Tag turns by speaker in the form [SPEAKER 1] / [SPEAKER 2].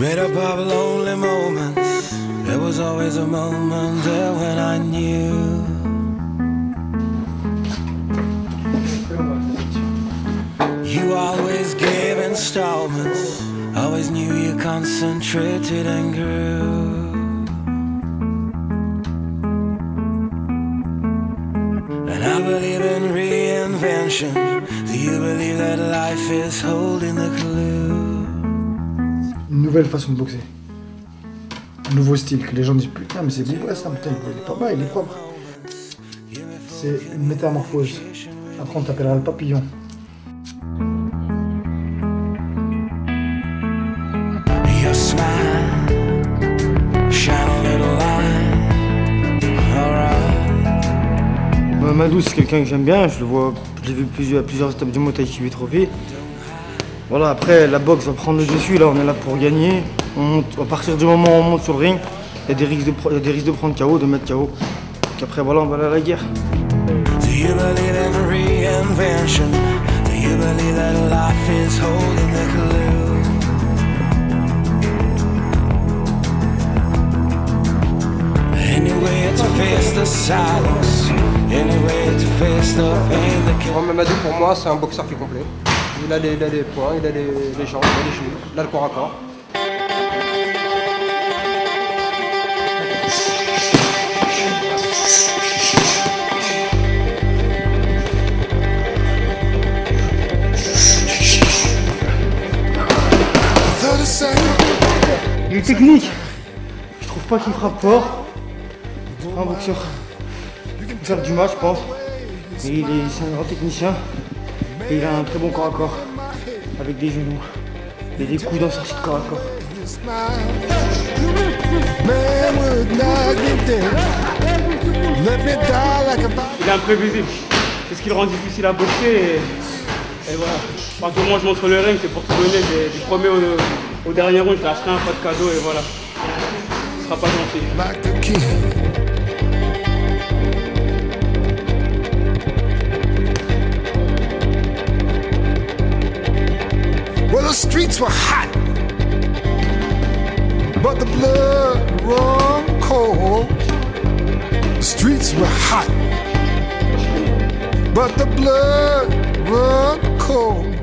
[SPEAKER 1] Made up of lonely moments. There was always a moment there when I knew. You always gave installments. Always knew you concentrated and grew. And I believe in reinvention. Do you believe that life is holding the clue?
[SPEAKER 2] Une nouvelle façon de boxer. Un nouveau style que les gens disent putain mais c'est bon ça putain il est pas mal, il est propre. C'est une métamorphose. Après on t'appellera le papillon.
[SPEAKER 3] Mamadou, c'est quelqu'un que j'aime bien, je le vois, je l'ai vu plusieurs, à plusieurs étapes du Muay Thai qui lui trophée. Voilà, après la boxe va prendre le dessus, là on est là pour gagner. On monte- à partir du moment où on monte sur le ring, il y a des risques de, pro- il y a des risques de prendre KO, de mettre KO. Donc après voilà, on va aller à la guerre.
[SPEAKER 4] Mamadou, pour moi, c'est un boxeur qui est complet. Il a les, poings, il a les, jambes, il a les genoux, il a le corps à corps.
[SPEAKER 3] Il est technique. Je trouve pas qu'il frappe fort. Un boxeur. Faire du match, je pense. Mais il est, un grand technicien. Et il a un très bon corps à corps. Avec des genoux. Et des coups dans sortie de corps à corps.
[SPEAKER 5] Il est imprévisible. C'est ce qui le rend difficile à boxer. Et, et voilà. Quand moi je montre le ring, c'est pour te donner des- du premier au, au dernier round. Je te lâcherai un pas de cadeau et voilà. Ce sera pas gentil.
[SPEAKER 6] Streets were hot, but the blood run cold. The streets were hot, but the blood run cold.